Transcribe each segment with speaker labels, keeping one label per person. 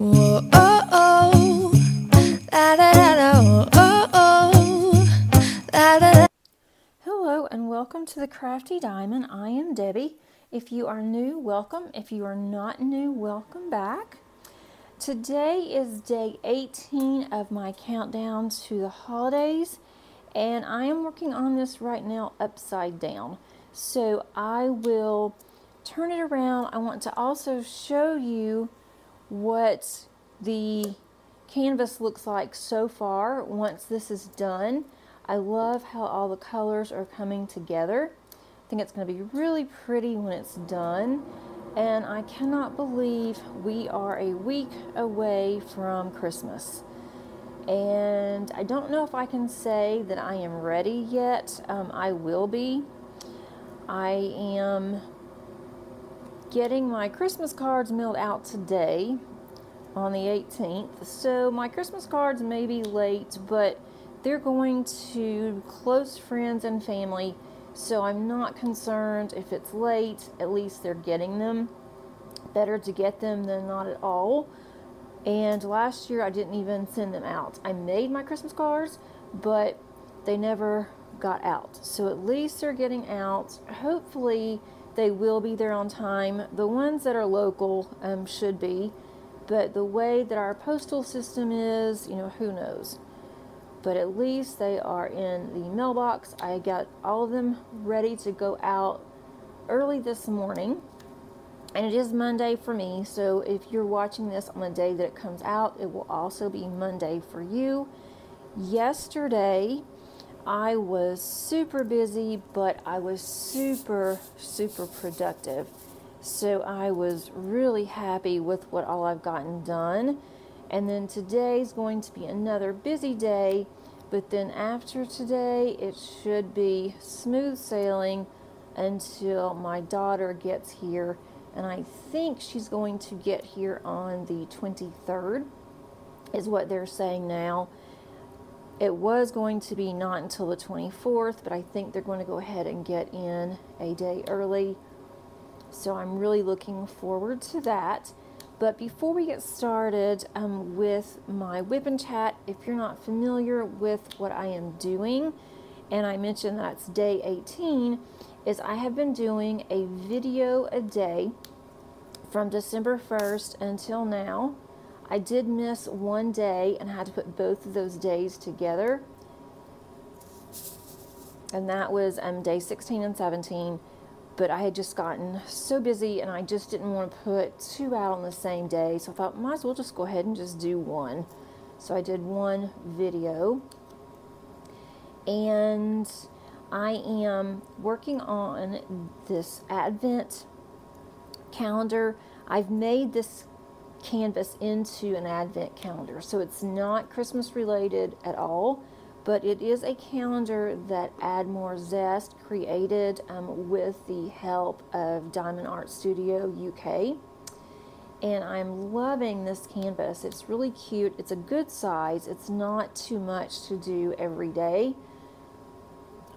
Speaker 1: Hello and welcome to the Crafty Diamond. I am Debbie. If you are new, welcome. If you are not new, welcome back. Today is day 18 of my countdown to the holidays, and I am working on this right now upside down. So I will turn it around. I want to also show you what the canvas looks like so far once this is done. I love how all the colors are coming together. I think it's going to be really pretty when it's done. And I cannot believe we are a week away from Christmas. And I don't know if I can say that I am ready yet. Um, I will be. I am getting my Christmas cards mailed out today on the 18th. So my Christmas cards may be late, but they're going to close friends and family. So I'm not concerned if it's late. At least they're getting them. Better to get them than not at all. And last year I didn't even send them out. I made my Christmas cards, but they never got out. So at least they're getting out. Hopefully they will be there on time. The ones that are local um, should be, but the way that our postal system is, you know, who knows. But at least they are in the mailbox. I got all of them ready to go out early this morning. And it is Monday for me, so if you're watching this on the day that it comes out, it will also be Monday for you. Yesterday, I was super busy, but I was super, super productive. So I was really happy with what all I've gotten done. And then today's going to be another busy day, but then after today, it should be smooth sailing until my daughter gets here. And I think she's going to get here on the 23rd, is what they're saying now. It was going to be not until the 24th, but I think they're going to go ahead and get in a day early. So I'm really looking forward to that. But before we get started um, with my whip and chat, if you're not familiar with what I am doing, and I mentioned that's day 18, is I have been doing a video a day from December 1st until now. I did miss one day and had to put both of those days together. And that was um, day 16 and 17. But I had just gotten so busy and I just didn't want to put two out on the same day. So I thought, might as well just go ahead and just do one. So I did one video. And I am working on this Advent calendar. I've made this canvas into an advent calendar. So it's not Christmas related at all, but it is a calendar that Add More Zest created um, with the help of Diamond Art Studio UK. And I'm loving this canvas. It's really cute. It's a good size. It's not too much to do every day.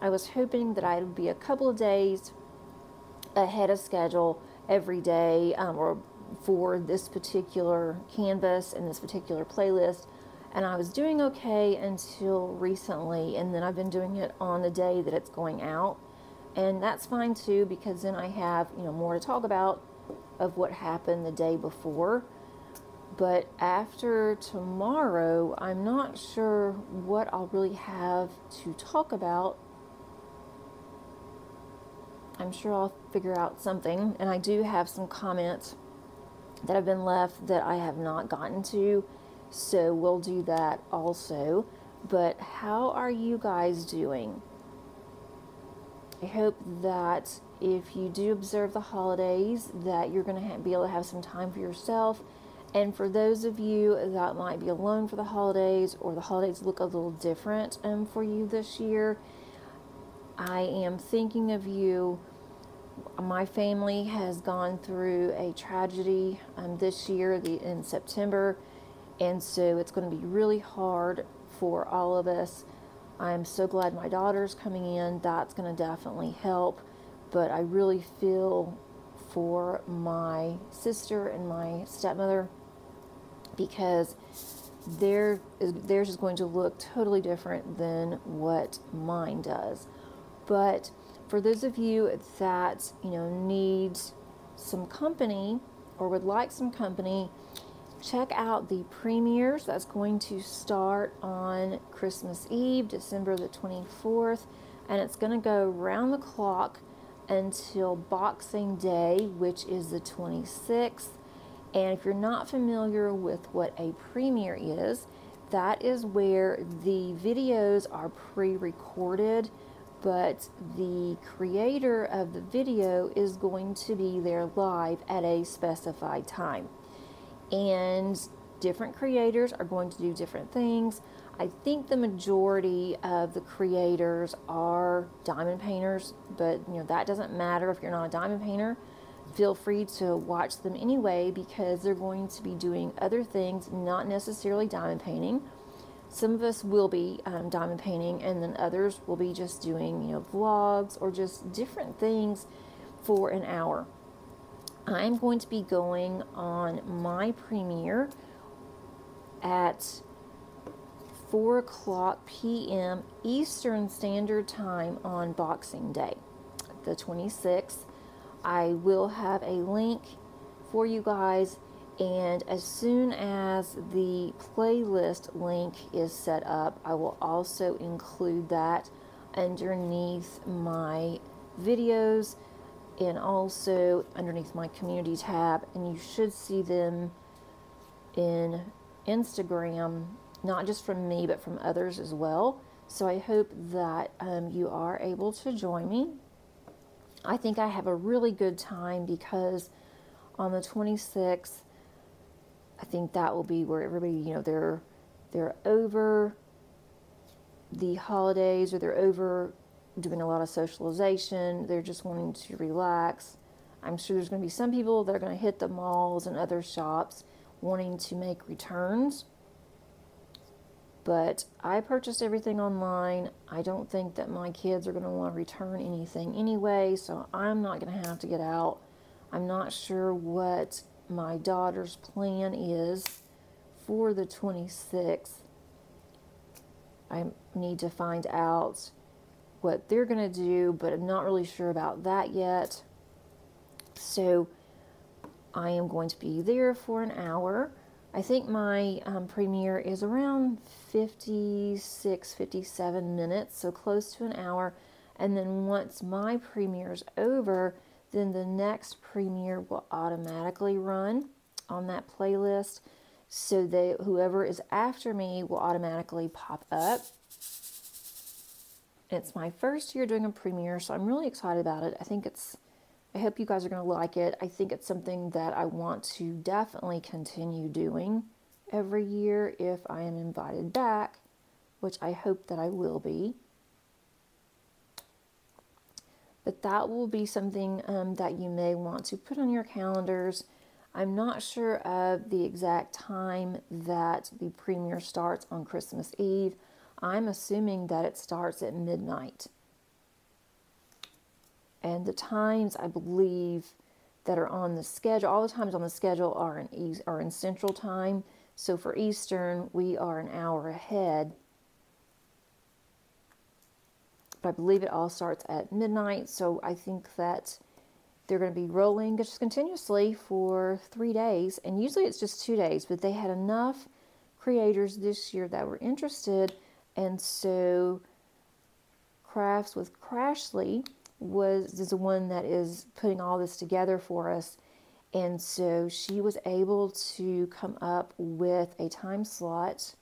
Speaker 1: I was hoping that I would be a couple of days ahead of schedule every day um, or for this particular canvas and this particular playlist and I was doing okay until recently and then I've been doing it on the day that it's going out and that's fine too because then I have you know more to talk about of what happened the day before. But after tomorrow I'm not sure what I'll really have to talk about. I'm sure I'll figure out something and I do have some comments that have been left that I have not gotten to. So we'll do that also. But how are you guys doing? I hope that if you do observe the holidays that you're going to be able to have some time for yourself. And for those of you that might be alone for the holidays or the holidays look a little different um, for you this year, I am thinking of you my family has gone through a tragedy um, this year the, in September, and so it's going to be really hard for all of us. I'm so glad my daughter's coming in. That's going to definitely help, but I really feel for my sister and my stepmother because their theirs is going to look totally different than what mine does. But for those of you that you know need some company or would like some company, check out the premieres that's going to start on Christmas Eve, December the 24th, and it's going to go round the clock until Boxing Day, which is the 26th. And if you're not familiar with what a premiere is, that is where the videos are pre recorded, but the creator of the video is going to be there live at a specified time. And different creators are going to do different things. I think the majority of the creators are diamond painters, but you know that doesn't matter if you're not a diamond painter feel free to watch them anyway because they're going to be doing other things, not necessarily diamond painting. Some of us will be um, diamond painting, and then others will be just doing, you know, vlogs or just different things for an hour. I'm going to be going on my premiere at 4 o'clock p.m. Eastern Standard Time on Boxing Day, the 26th. I will have a link for you guys and as soon as the playlist link is set up I will also include that underneath my videos and also underneath my community tab. And you should see them in Instagram not just from me but from others as well. So I hope that um, you are able to join me. I think I have a really good time because on the 26th, I think that will be where everybody, you know, they're they're over the holidays or they're over doing a lot of socialization. They're just wanting to relax. I'm sure there's going to be some people that are going to hit the malls and other shops wanting to make returns but I purchased everything online. I don't think that my kids are going to want to return anything anyway, so I'm not going to have to get out. I'm not sure what my daughter's plan is for the 26th. I need to find out what they're going to do, but I'm not really sure about that yet. So I am going to be there for an hour. I think my um, premiere is around 56, 57 minutes, so close to an hour. And then once my premiere is over, then the next premiere will automatically run on that playlist so that whoever is after me will automatically pop up. It's my first year doing a premiere, so I'm really excited about it. I think it's I hope you guys are going to like it. I think it's something that I want to definitely continue doing every year if I am invited back, which I hope that I will be. But that will be something um, that you may want to put on your calendars. I'm not sure of the exact time that the premiere starts on Christmas Eve. I'm assuming that it starts at midnight and the times I believe that are on the schedule, all the times on the schedule are in are in Central Time. So for Eastern, we are an hour ahead. But I believe it all starts at midnight. So I think that they're going to be rolling just continuously for three days. And usually it's just two days, but they had enough creators this year that were interested. And so Crafts with Crashly was is the one that is putting all this together for us. And so she was able to come up with a time slot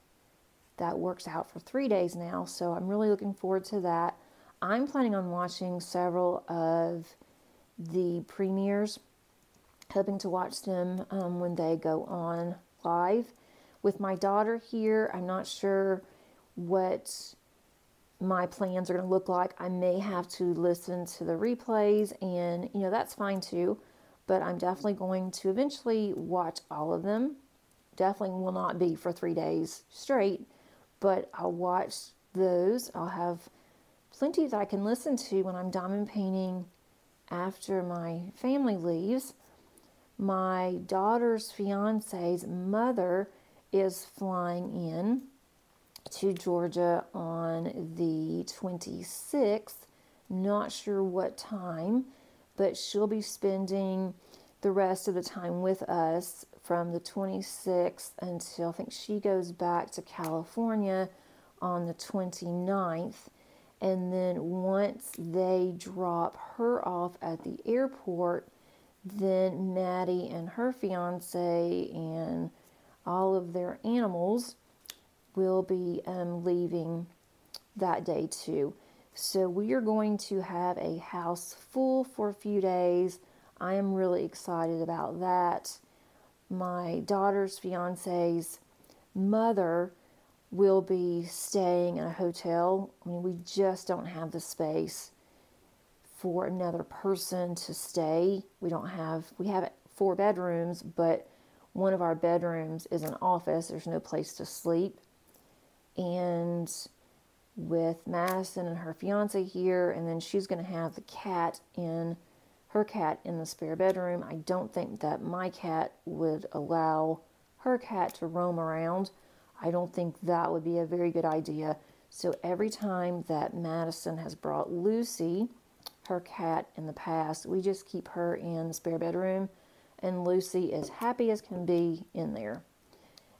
Speaker 1: that works out for three days now. So I'm really looking forward to that. I'm planning on watching several of the premieres, hoping to watch them um, when they go on live. With my daughter here, I'm not sure what my plans are going to look like. I may have to listen to the replays, and you know, that's fine too. But I'm definitely going to eventually watch all of them. Definitely will not be for three days straight, but I'll watch those. I'll have plenty that I can listen to when I'm diamond painting after my family leaves. My daughter's fiance's mother is flying in to Georgia on the 26th. Not sure what time, but she'll be spending the rest of the time with us from the 26th until I think she goes back to California on the 29th. And then once they drop her off at the airport, then Maddie and her fiance and all of their animals will be um, leaving that day too. So we are going to have a house full for a few days. I am really excited about that. My daughter's fiance's mother will be staying in a hotel. I mean, we just don't have the space for another person to stay. We don't have, we have four bedrooms, but one of our bedrooms is an office. There's no place to sleep. And with Madison and her fiance here, and then she's going to have the cat in her cat in the spare bedroom. I don't think that my cat would allow her cat to roam around. I don't think that would be a very good idea. So every time that Madison has brought Lucy, her cat, in the past, we just keep her in the spare bedroom, and Lucy is happy as can be in there.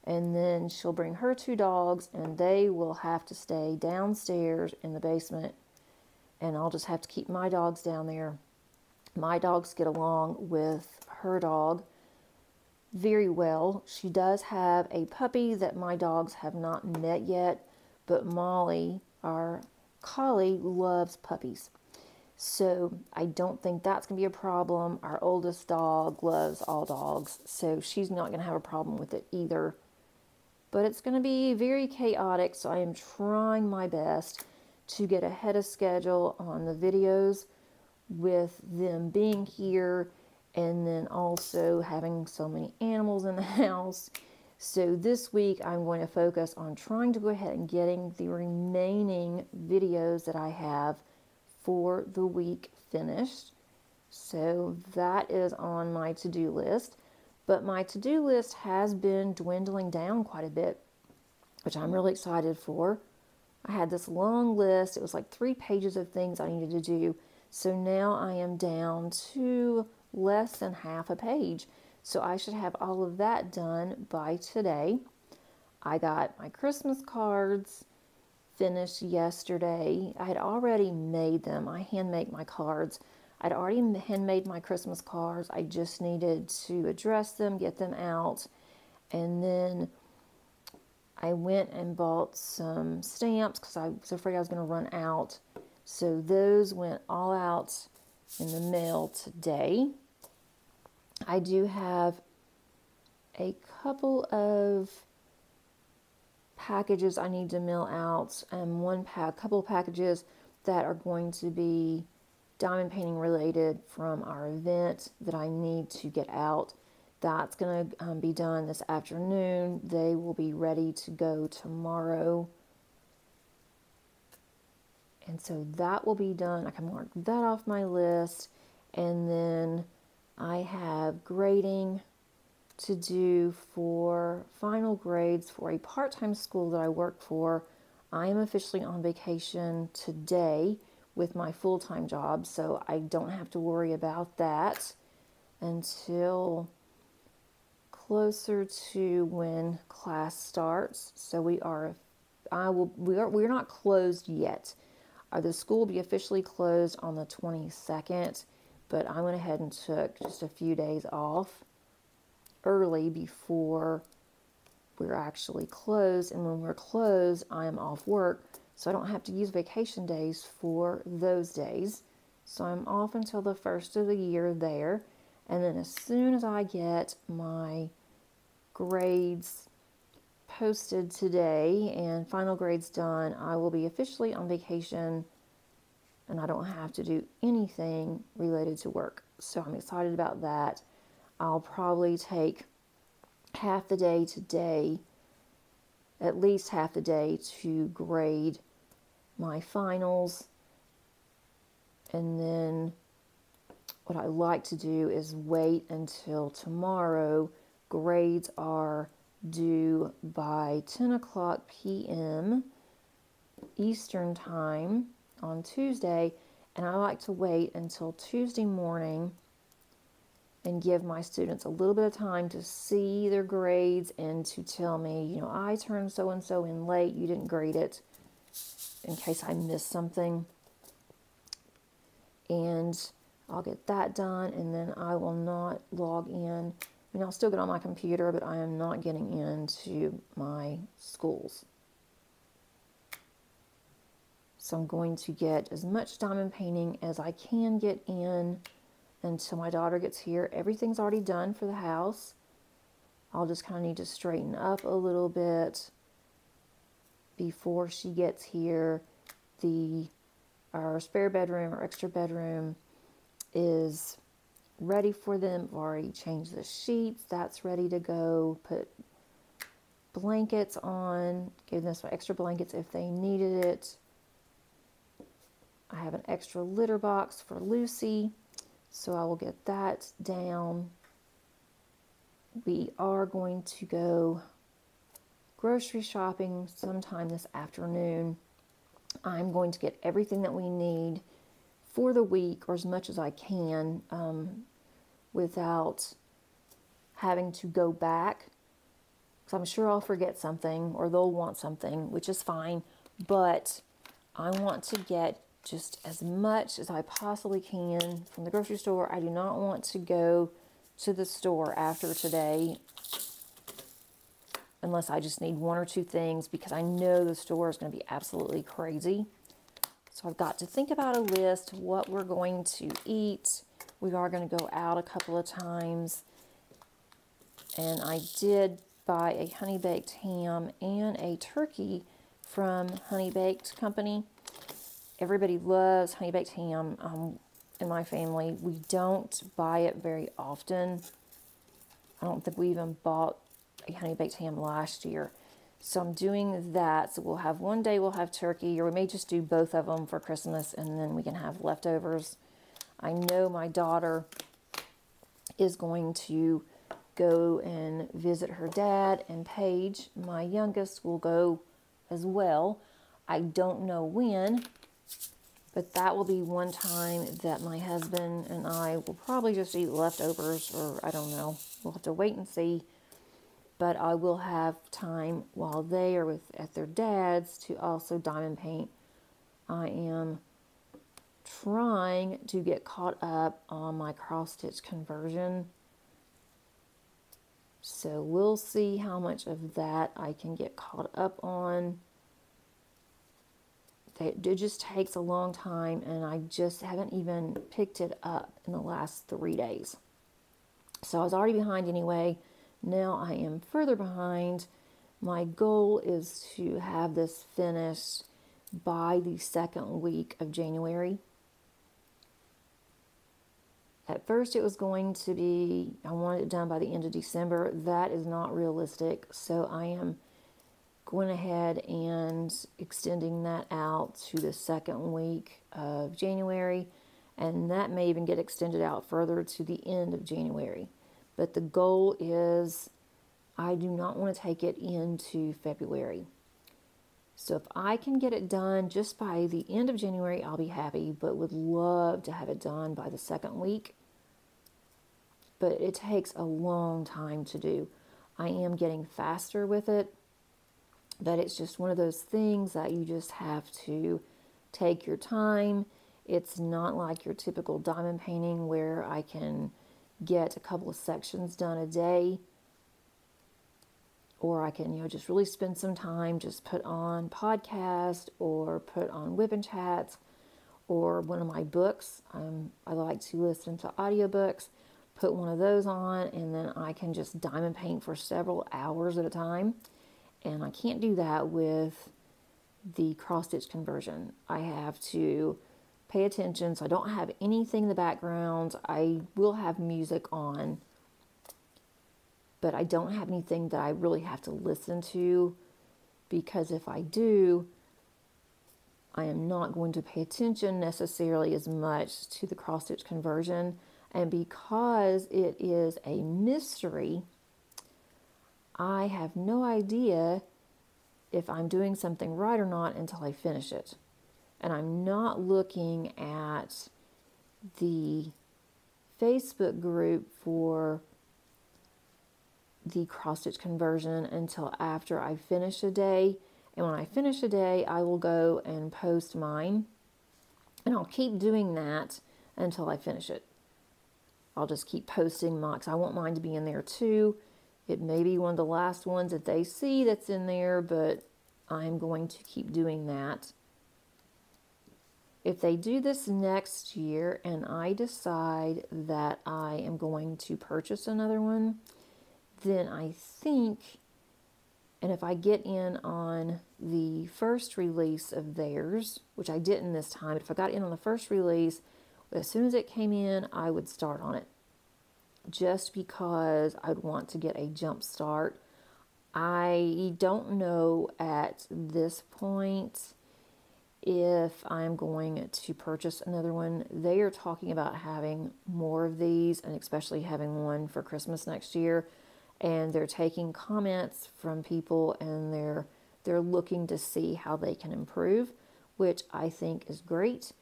Speaker 1: And then she'll bring her two dogs, and they will have to stay downstairs in the basement. And I'll just have to keep my dogs down there. My dogs get along with her dog very well. She does have a puppy that my dogs have not met yet, but Molly, our collie, loves puppies. So I don't think that's going to be a problem. Our oldest dog loves all dogs, so she's not going to have a problem with it either but it's going to be very chaotic. So I am trying my best to get ahead of schedule on the videos with them being here and then also having so many animals in the house. So this week I'm going to focus on trying to go ahead and getting the remaining videos that I have for the week finished. So that is on my to-do list. But my to do list has been dwindling down quite a bit, which I'm really excited for. I had this long list, it was like three pages of things I needed to do. So now I am down to less than half a page. So I should have all of that done by today. I got my Christmas cards finished yesterday. I had already made them. I hand make my cards. I'd already handmade my Christmas cards. I just needed to address them, get them out, and then I went and bought some stamps because I was afraid I was going to run out. So those went all out in the mail today. I do have a couple of packages I need to mail out, and one pack, a couple packages that are going to be diamond painting related from our event that I need to get out. That's going to um, be done this afternoon. They will be ready to go tomorrow. And so that will be done. I can mark that off my list. And then I have grading to do for final grades for a part time school that I work for. I am officially on vacation today with my full time job, so I don't have to worry about that until closer to when class starts. So we are, I will, we are, we're not closed yet. Uh, the school will be officially closed on the 22nd, but I went ahead and took just a few days off early before we're actually closed. And when we're closed, I am off work so I don't have to use vacation days for those days. So I'm off until the first of the year there. And then as soon as I get my grades posted today and final grades done, I will be officially on vacation and I don't have to do anything related to work. So I'm excited about that. I'll probably take half the day today, at least half the day, to grade my finals. And then what I like to do is wait until tomorrow. Grades are due by 10 o'clock p.m. Eastern Time on Tuesday, and I like to wait until Tuesday morning and give my students a little bit of time to see their grades and to tell me, you know, I turned so and so in late, you didn't grade it in case I missed something. And I'll get that done and then I will not log in. I mean, I'll still get on my computer, but I am not getting into my schools. So I'm going to get as much diamond painting as I can get in until my daughter gets here. Everything's already done for the house. I'll just kind of need to straighten up a little bit before she gets here. The our spare bedroom or extra bedroom is ready for them. I've already changed the sheets. That's ready to go. Put blankets on. Give them some extra blankets if they needed it. I have an extra litter box for Lucy. So I will get that down. We are going to go grocery shopping sometime this afternoon. I'm going to get everything that we need for the week or as much as I can um, without having to go back. Because I'm sure I'll forget something or they'll want something, which is fine. But I want to get just as much as I possibly can from the grocery store. I do not want to go to the store after today unless I just need one or two things because I know the store is going to be absolutely crazy. So I've got to think about a list what we're going to eat. We are going to go out a couple of times. And I did buy a honey baked ham and a turkey from Honey Baked Company everybody loves honey baked ham um, in my family. We don't buy it very often. I don't think we even bought a honey baked ham last year. So I'm doing that. So we'll have one day we'll have turkey, or we may just do both of them for Christmas, and then we can have leftovers. I know my daughter is going to go and visit her dad, and Paige, my youngest, will go as well. I don't know when, but that will be one time that my husband and I will probably just eat leftovers, or I don't know. We'll have to wait and see. But I will have time while they are with at their dad's to also diamond paint. I am trying to get caught up on my cross stitch conversion. So we'll see how much of that I can get caught up on it just takes a long time, and I just haven't even picked it up in the last three days. So I was already behind anyway. Now I am further behind. My goal is to have this finished by the second week of January. At first, it was going to be, I wanted it done by the end of December. That is not realistic. So I am going ahead and extending that out to the second week of January, and that may even get extended out further to the end of January. But the goal is I do not want to take it into February. So if I can get it done just by the end of January, I'll be happy, but would love to have it done by the second week. But it takes a long time to do. I am getting faster with it that it's just one of those things that you just have to take your time. It's not like your typical diamond painting where I can get a couple of sections done a day or I can, you know, just really spend some time, just put on podcast or put on Whip and Chats or one of my books. Um, I like to listen to audiobooks, put one of those on, and then I can just diamond paint for several hours at a time and I can't do that with the cross stitch conversion. I have to pay attention so I don't have anything in the background. I will have music on, but I don't have anything that I really have to listen to because if I do, I am not going to pay attention necessarily as much to the cross stitch conversion. And because it is a mystery, I have no idea if I'm doing something right or not until I finish it. And I'm not looking at the Facebook group for the cross stitch conversion until after I finish a day. And when I finish a day, I will go and post mine. And I'll keep doing that until I finish it. I'll just keep posting because I want mine to be in there too. It may be one of the last ones that they see that's in there, but I'm going to keep doing that. If they do this next year and I decide that I am going to purchase another one, then I think, and if I get in on the first release of theirs, which I didn't this time, but if I got in on the first release, as soon as it came in, I would start on it just because I'd want to get a jump start. I don't know at this point if I'm going to purchase another one. They are talking about having more of these and especially having one for Christmas next year. And they're taking comments from people and they're they're looking to see how they can improve, which I think is great.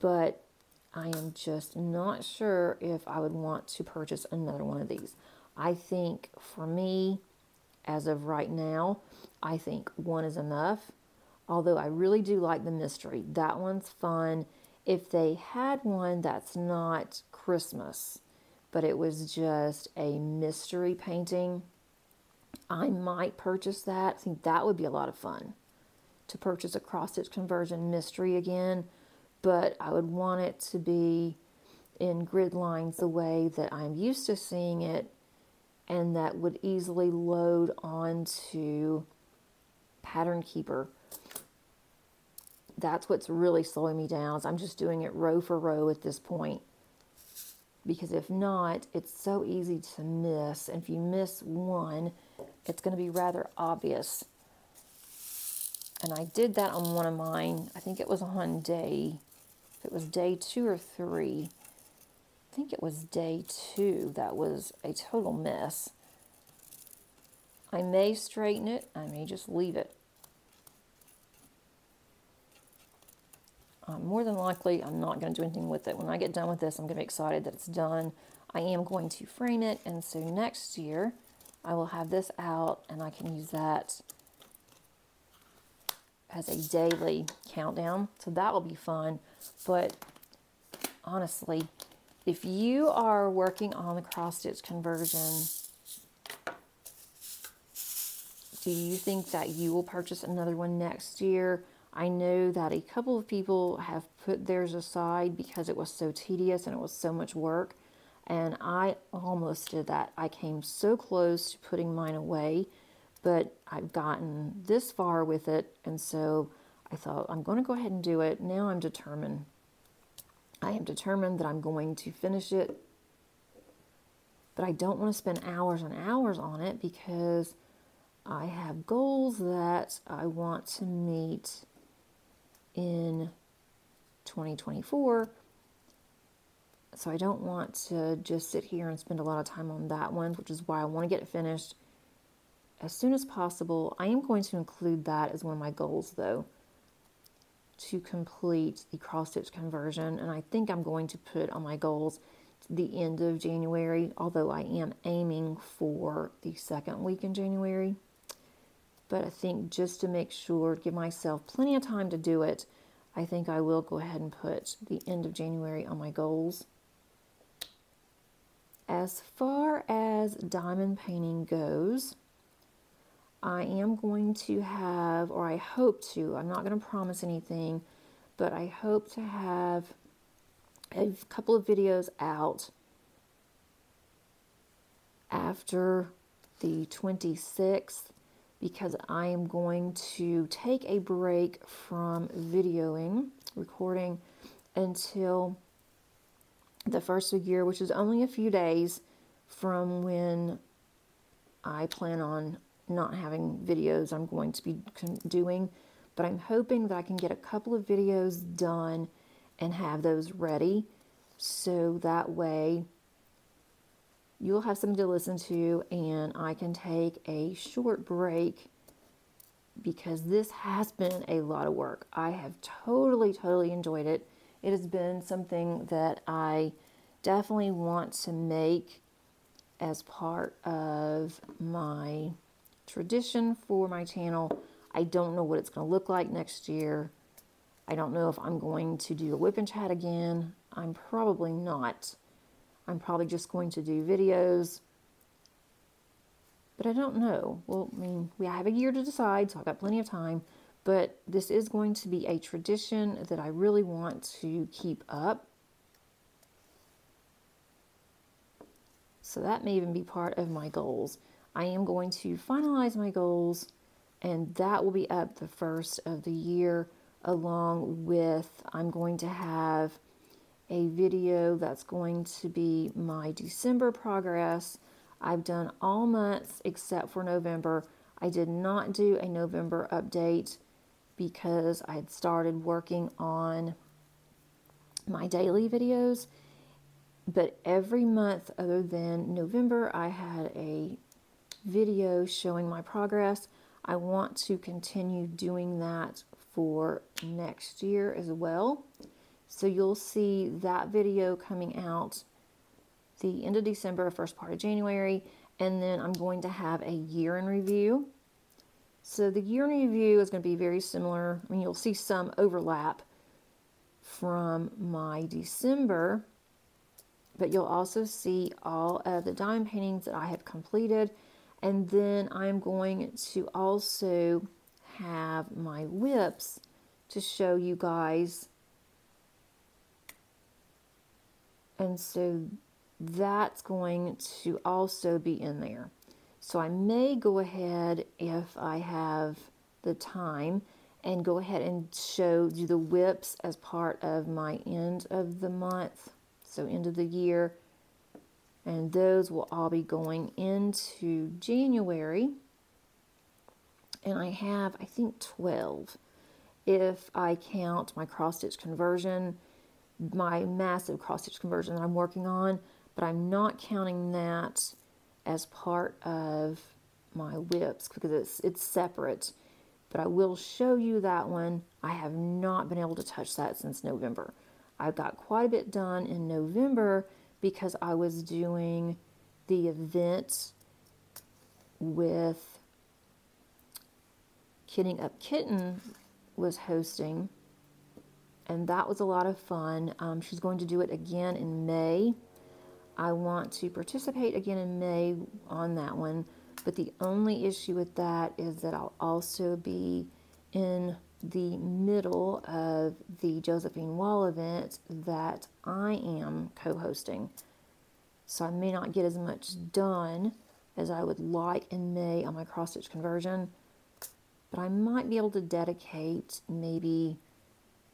Speaker 1: But I am just not sure if I would want to purchase another one of these. I think for me, as of right now, I think one is enough. Although I really do like the mystery. That one's fun. If they had one that's not Christmas, but it was just a mystery painting, I might purchase that. I think that would be a lot of fun to purchase a cross stitch conversion mystery again but I would want it to be in grid lines the way that I'm used to seeing it and that would easily load onto Pattern Keeper. That's what's really slowing me down. I'm just doing it row for row at this point. Because if not, it's so easy to miss. And if you miss one, it's going to be rather obvious. And I did that on one of mine. I think it was on day it was day two or three. I think it was day two that was a total mess. I may straighten it, I may just leave it. Um, more than likely, I'm not going to do anything with it. When I get done with this, I'm going to be excited that it's done. I am going to frame it, and so next year, I will have this out, and I can use that as a daily countdown. So that will be fun. But honestly, if you are working on the cross stitch conversion, do you think that you will purchase another one next year? I know that a couple of people have put theirs aside because it was so tedious and it was so much work. And I almost did that. I came so close to putting mine away, but I've gotten this far with it. And so I thought, I'm going to go ahead and do it. Now I'm determined. I am determined that I'm going to finish it. But I don't want to spend hours and hours on it because I have goals that I want to meet in 2024. So I don't want to just sit here and spend a lot of time on that one, which is why I want to get it finished as soon as possible. I am going to include that as one of my goals though to complete the cross stitch conversion and I think I'm going to put on my goals the end of January although I am aiming for the second week in January. But I think just to make sure give myself plenty of time to do it I think I will go ahead and put the end of January on my goals. As far as diamond painting goes I am going to have, or I hope to, I'm not going to promise anything, but I hope to have a couple of videos out after the 26th because I am going to take a break from videoing, recording until the first of the year, which is only a few days from when I plan on not having videos I'm going to be doing, but I'm hoping that I can get a couple of videos done and have those ready so that way you'll have something to listen to, and I can take a short break because this has been a lot of work. I have totally, totally enjoyed it. It has been something that I definitely want to make as part of my tradition for my channel. I don't know what it's going to look like next year. I don't know if I'm going to do a whip and chat again. I'm probably not. I'm probably just going to do videos. But I don't know. Well, I mean, we have a year to decide, so I've got plenty of time. But this is going to be a tradition that I really want to keep up. So that may even be part of my goals. I am going to finalize my goals, and that will be up the first of the year, along with I'm going to have a video that's going to be my December progress. I've done all months except for November. I did not do a November update because I had started working on my daily videos. But every month other than November, I had a video showing my progress. I want to continue doing that for next year as well. So you'll see that video coming out the end of December, first part of January, and then I'm going to have a year in review. So the year in review is going to be very similar. I mean, you'll see some overlap from my December, but you'll also see all of the dime paintings that I have completed. And then I'm going to also have my whips to show you guys And so that's going to also be in there. So I may go ahead if I have the time and go ahead and show you the whips as part of my end of the month, so end of the year. And those will all be going into January. And I have, I think, 12 if I count my cross stitch conversion my massive cross stitch conversion that I'm working on, but I'm not counting that as part of my whips because it's it's separate. But I will show you that one. I have not been able to touch that since November. I've got quite a bit done in November because I was doing the event with Kitting Up Kitten was hosting and that was a lot of fun. Um, she's going to do it again in May. I want to participate again in May on that one, but the only issue with that is that I'll also be in the middle of the Josephine Wall event that I am co hosting. So I may not get as much done as I would like in May on my cross stitch conversion, but I might be able to dedicate maybe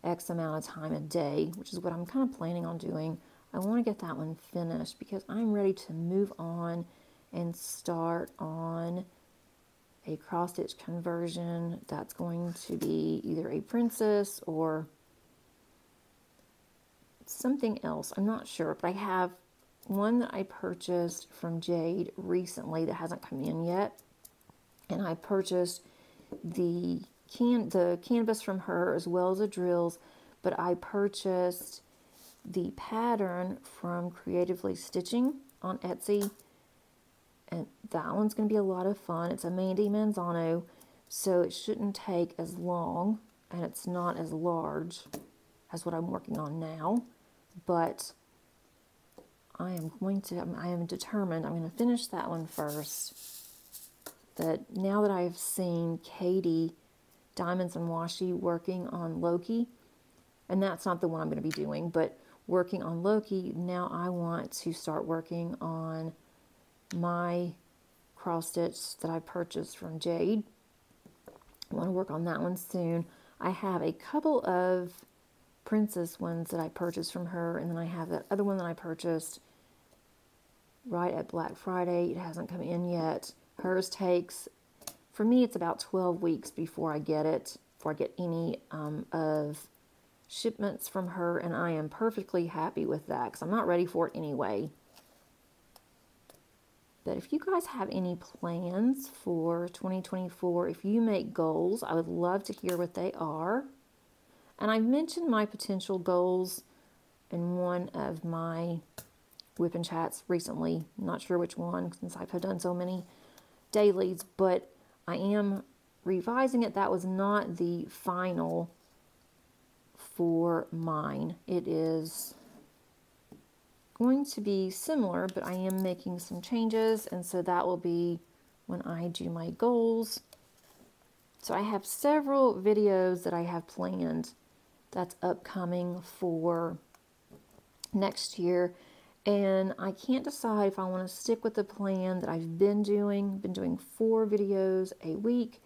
Speaker 1: X amount of time a day, which is what I'm kind of planning on doing. I want to get that one finished because I'm ready to move on and start on a cross stitch conversion that's going to be either a princess or something else. I'm not sure, but I have one that I purchased from Jade recently that hasn't come in yet. And I purchased the can the canvas from her as well as the drills, but I purchased the pattern from Creatively Stitching on Etsy. And that one's going to be a lot of fun. It's a Mandy Manzano, so it shouldn't take as long, and it's not as large as what I'm working on now. But I am going to, I am determined, I'm going to finish that one first. But now that I've seen Katie Diamonds and Washi working on Loki. And that's not the one I'm going to be doing, but working on Loki, now I want to start working on my cross stitch that I purchased from Jade. I want to work on that one soon. I have a couple of princess ones that I purchased from her, and then I have that other one that I purchased right at Black Friday. It hasn't come in yet. Hers takes for me, it's about 12 weeks before I get it, before I get any um, of shipments from her, and I am perfectly happy with that because I'm not ready for it anyway. But if you guys have any plans for 2024, if you make goals, I would love to hear what they are. And I mentioned my potential goals in one of my whipping chats recently. not sure which one since I've done so many dailies, but I am revising it. That was not the final for mine. It is going to be similar, but I am making some changes, and so that will be when I do my goals. So I have several videos that I have planned that's upcoming for next year and I can't decide if I want to stick with the plan that I've been doing, been doing four videos a week,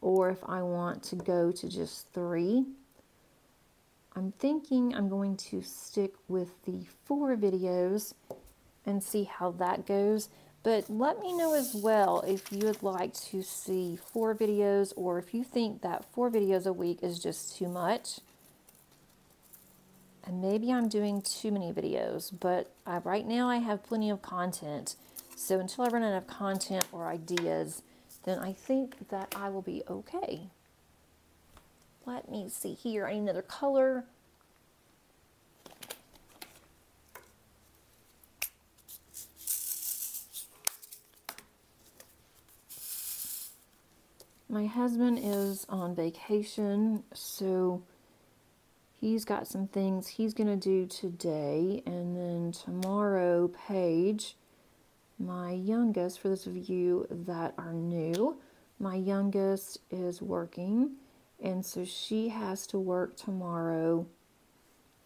Speaker 1: or if I want to go to just three. I'm thinking I'm going to stick with the four videos and see how that goes. But let me know as well if you would like to see four videos or if you think that four videos a week is just too much and maybe I'm doing too many videos, but I, right now I have plenty of content. So until I run out of content or ideas, then I think that I will be okay. Let me see here. I need another color. My husband is on vacation, so he's got some things he's going to do today. And then tomorrow, Paige, my youngest, for those of you that are new, my youngest is working. And so she has to work tomorrow.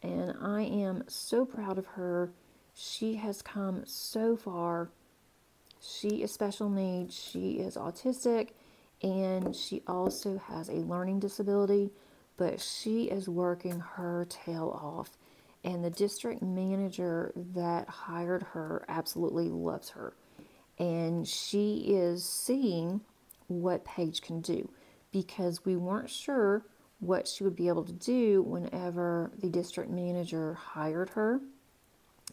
Speaker 1: And I am so proud of her. She has come so far. She is special needs. She is autistic and she also has a learning disability but she is working her tail off. And the district manager that hired her absolutely loves her. And she is seeing what Paige can do because we weren't sure what she would be able to do whenever the district manager hired her.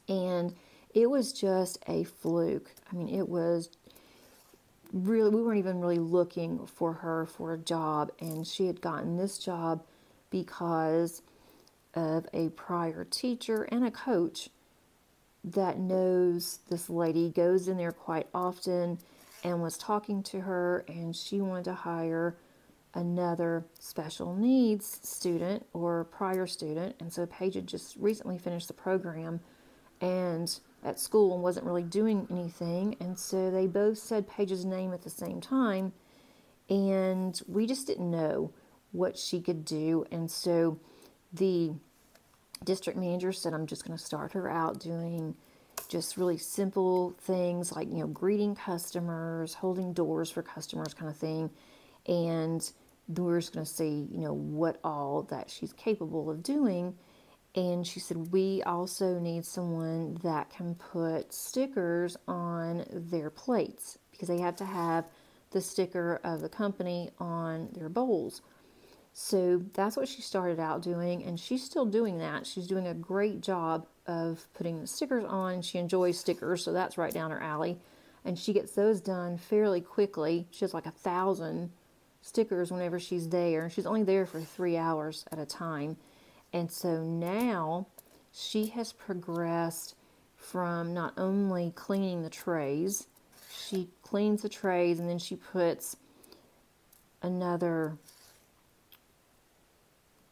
Speaker 1: And it was just a fluke. I mean, it was really, we weren't even really looking for her for a job, and she had gotten this job because of a prior teacher and a coach that knows this lady, goes in there quite often, and was talking to her, and she wanted to hire another special needs student or prior student. And so Paige had just recently finished the program and at school and wasn't really doing anything. And so they both said Paige's name at the same time. And we just didn't know what she could do. And so the district manager said, I'm just going to start her out doing just really simple things like, you know, greeting customers, holding doors for customers, kind of thing. And just going to see, you know, what all that she's capable of doing. And she said, We also need someone that can put stickers on their plates because they have to have the sticker of the company on their bowls. So that's what she started out doing, and she's still doing that. She's doing a great job of putting the stickers on. She enjoys stickers, so that's right down her alley. And she gets those done fairly quickly. She has like a thousand stickers whenever she's there, and she's only there for three hours at a time. And so now she has progressed from not only cleaning the trays, she cleans the trays and then she puts another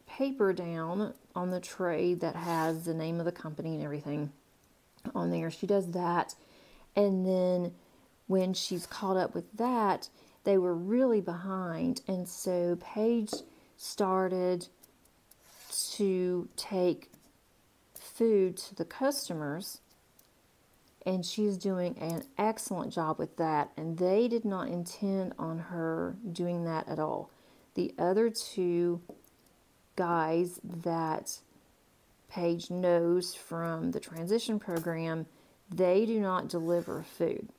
Speaker 1: paper down on the tray that has the name of the company and everything on there. She does that. And then when she's caught up with that, they were really behind. And so Paige started to take food to the customers and she's doing an excellent job with that and they did not intend on her doing that at all the other two guys that Paige knows from the transition program, they do not deliver food.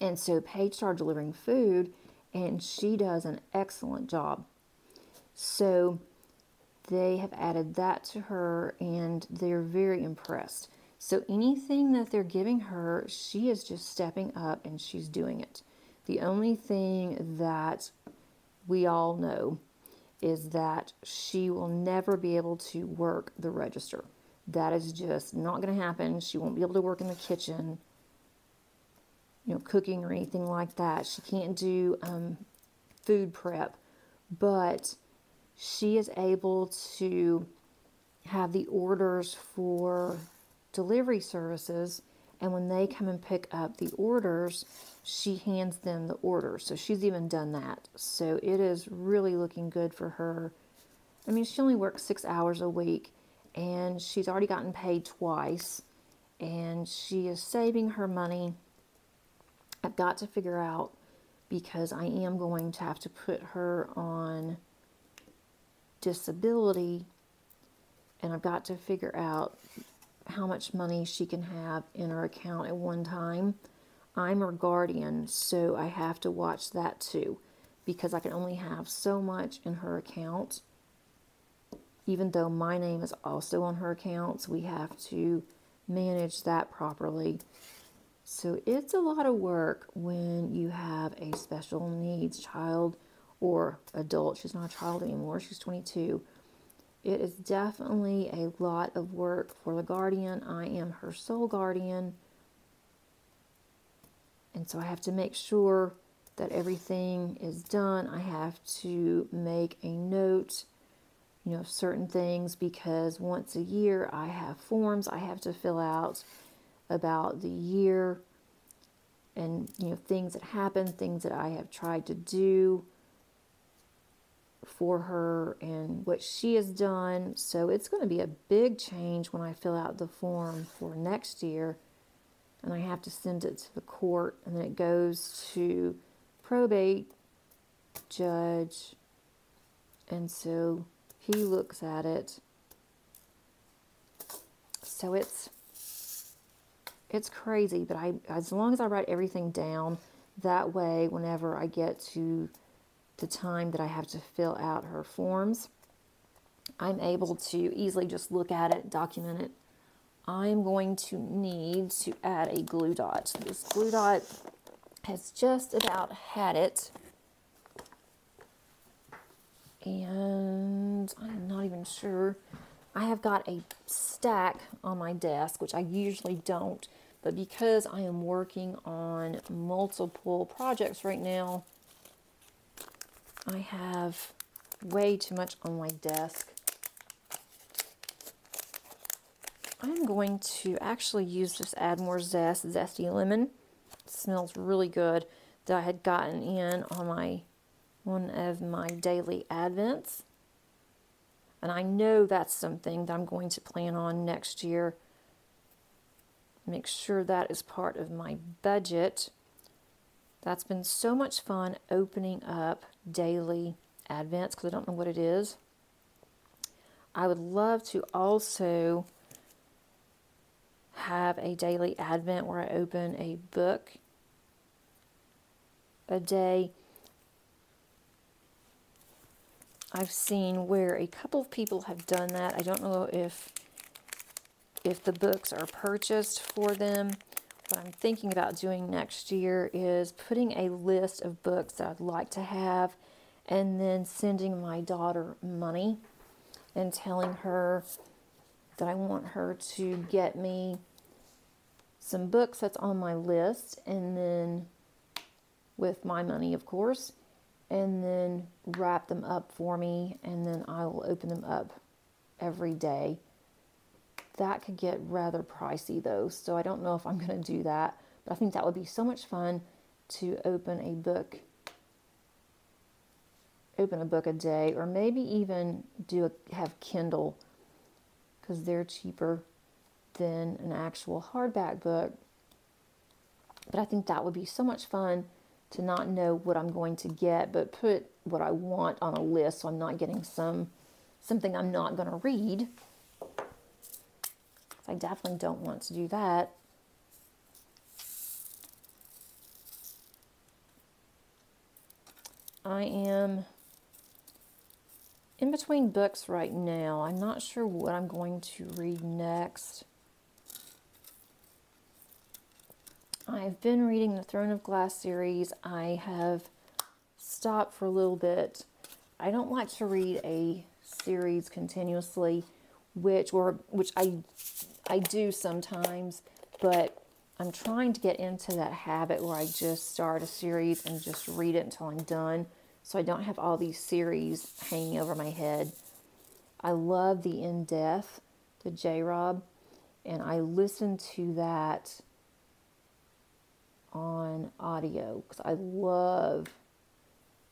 Speaker 1: And so Paige started delivering food, and she does an excellent job. So they have added that to her, and they're very impressed. So anything that they're giving her, she is just stepping up and she's doing it. The only thing that we all know is that she will never be able to work the register. That is just not going to happen. She won't be able to work in the kitchen, you know, cooking or anything like that. She can't do um, food prep, but she is able to have the orders for delivery services. And when they come and pick up the orders, she hands them the orders. So she's even done that. So it is really looking good for her. I mean, she only works six hours a week and she's already gotten paid twice and she is saving her money. I've got to figure out because I am going to have to put her on disability and I've got to figure out how much money she can have in her account at one time. I'm her guardian, so I have to watch that too because I can only have so much in her account. Even though my name is also on her accounts, we have to manage that properly. So it's a lot of work when you have a special needs child or adult. She's not a child anymore, she's 22. It is definitely a lot of work for the guardian. I am her sole guardian. And so I have to make sure that everything is done. I have to make a note, you know, of certain things because once a year I have forms I have to fill out about the year and, you know, things that happen, things that I have tried to do for her and what she has done. So it's going to be a big change when I fill out the form for next year and I have to send it to the court and then it goes to probate judge and so he looks at it. So it's it's crazy, but I as long as I write everything down that way whenever I get to the time that I have to fill out her forms, I'm able to easily just look at it, document it. I'm going to need to add a glue dot. This glue dot has just about had it. And I'm not even sure. I have got a stack on my desk, which I usually don't. But because I am working on multiple projects right now, I have way too much on my desk. I'm going to actually use this Add More Zest Zesty Lemon. It smells really good that I had gotten in on my one of my daily advents. And I know that's something that I'm going to plan on next year. Make sure that is part of my budget. That's been so much fun opening up daily Advents because I don't know what it is. I would love to also have a daily Advent where I open a book a day. I've seen where a couple of people have done that. I don't know if if the books are purchased for them. What I'm thinking about doing next year is putting a list of books that I'd like to have and then sending my daughter money and telling her that I want her to get me some books that's on my list and then with my money of course and then wrap them up for me and then I will open them up every day that could get rather pricey though, so I don't know if I'm going to do that. But I think that would be so much fun to open a book open a book a day or maybe even do a, have Kindle because they're cheaper than an actual hardback book. But I think that would be so much fun to not know what I'm going to get, but put what I want on a list so I'm not getting some something I'm not going to read. I definitely don't want to do that. I am in between books right now. I'm not sure what I'm going to read next. I've been reading the Throne of Glass series. I have stopped for a little bit. I don't like to read a series continuously, which or which I I do sometimes, but I'm trying to get into that habit where I just start a series and just read it until I'm done so I don't have all these series hanging over my head. I love the In Death, the J Robb, and I listen to that on audio because I love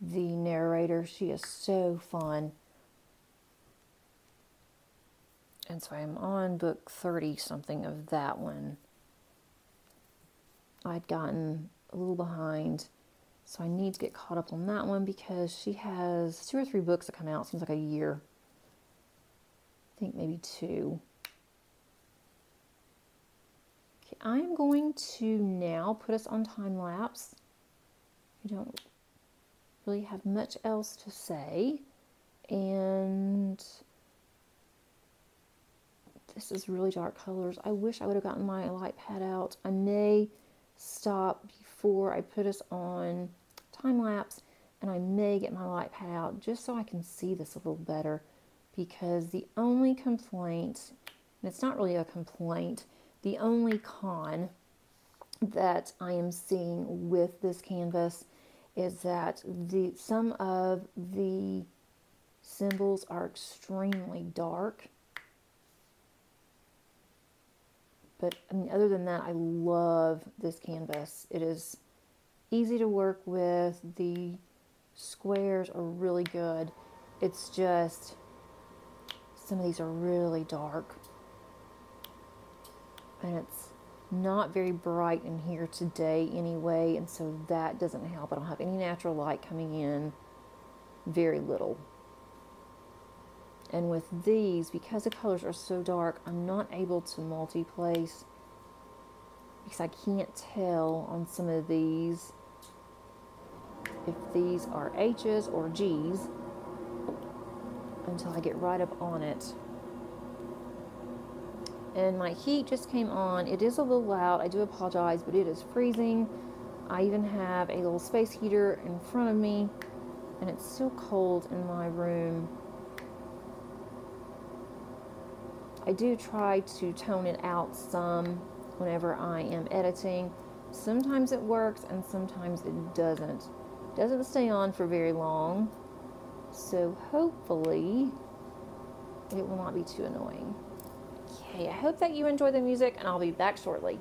Speaker 1: the narrator. She is so fun. And so I'm on book 30 something of that one. I'd gotten a little behind, so I need to get caught up on that one because she has two or three books that come out. Seems like a year. I think maybe two. Okay, I'm going to now put us on time lapse. I don't really have much else to say. And this is really dark colors. I wish I would have gotten my light pad out. I may stop before I put us on time lapse and I may get my light pad out just so I can see this a little better because the only complaint, and it's not really a complaint, the only con that I am seeing with this canvas is that the some of the symbols are extremely dark But I mean, other than that, I love this canvas. It is easy to work with. The squares are really good. It's just some of these are really dark. And it's not very bright in here today anyway, and so that doesn't help. I don't have any natural light coming in, very little. And with these, because the colors are so dark, I'm not able to multi-place because I can't tell on some of these if these are H's or G's until I get right up on it. And my heat just came on. It is a little loud. I do apologize, but it is freezing. I even have a little space heater in front of me, and it's still cold in my room. I do try to tone it out some whenever I am editing. Sometimes it works and sometimes it doesn't. It doesn't stay on for very long. So hopefully it will not be too annoying. Okay, I hope that you enjoy the music and I'll be back shortly.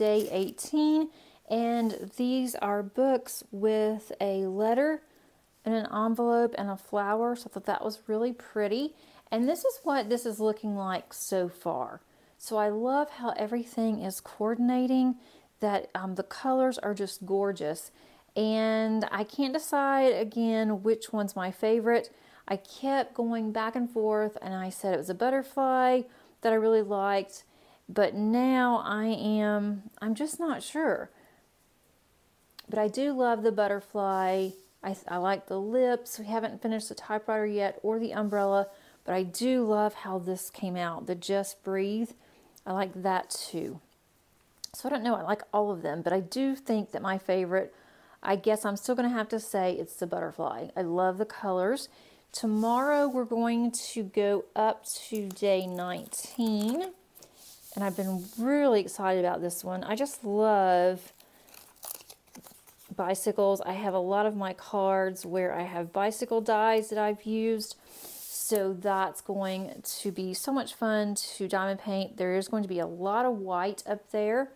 Speaker 1: Day 18 and these are books with a letter and an envelope and a flower so I thought that was really pretty. And this is what this is looking like so far. So I love how everything is coordinating that um, the colors are just gorgeous. And I can't decide again which one's my favorite. I kept going back and forth and I said it was a butterfly that I really liked but now I am, I'm just not sure. But I do love the butterfly. I, I like the lips. We haven't finished the typewriter yet or the umbrella, but I do love how this came out. The Just Breathe, I like that too. So I don't know, I like all of them, but I do think that my favorite, I guess I'm still going to have to say it's the butterfly. I love the colors. Tomorrow we're going to go up to day 19 and I've been really excited about this one. I just love bicycles. I have a lot of my cards where I have bicycle dies that I've used. So that's going to be so much fun to diamond paint. There is going to be a lot of white up there,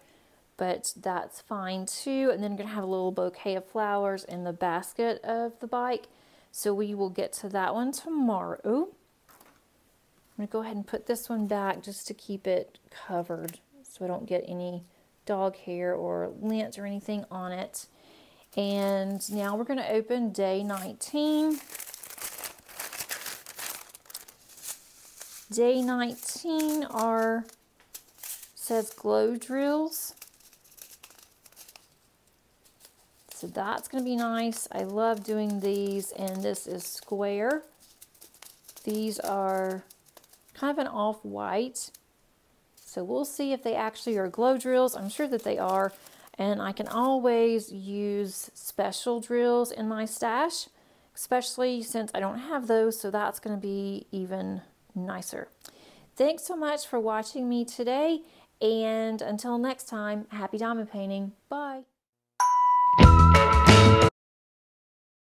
Speaker 1: but that's fine too. And then you're going to have a little bouquet of flowers in the basket of the bike. So we will get to that one tomorrow. I'm going to go ahead and put this one back just to keep it covered so I don't get any dog hair or lint or anything on it. And now we're going to open day 19. Day 19 are says glow drills. So that's going to be nice. I love doing these and this is square. These are kind of an off-white. So we'll see if they actually are glow drills. I'm sure that they are. And I can always use special drills in my stash, especially since I don't have those. So that's going to be even nicer. Thanks so much for watching me today. And until next time, happy diamond painting. Bye.